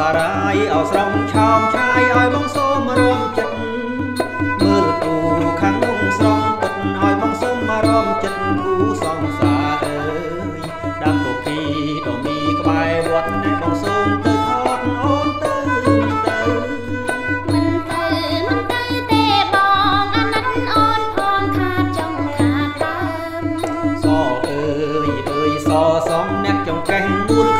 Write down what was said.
សារាយអោស្រង់ឆោមឆាយឲ្យបងសូមរំចិត្តមើលគូខាងមុខស្រង់ពិតឲ្យបងសូមមករំចិត្តគូសងសាអើយដាំកូពីដ៏មីក្បែរវត្តណែបងសូមទៅថតអូនទៅសអើយអើយសសំអ្នកចំកេះមូល